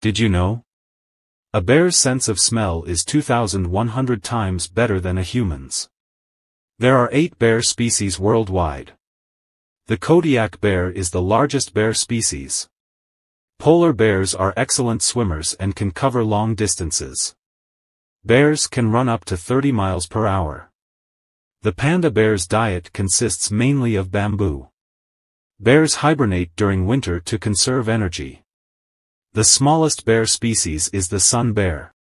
Did you know? A bear's sense of smell is 2,100 times better than a human's. There are eight bear species worldwide. The Kodiak bear is the largest bear species. Polar bears are excellent swimmers and can cover long distances. Bears can run up to 30 miles per hour. The panda bear's diet consists mainly of bamboo. Bears hibernate during winter to conserve energy. The smallest bear species is the sun bear.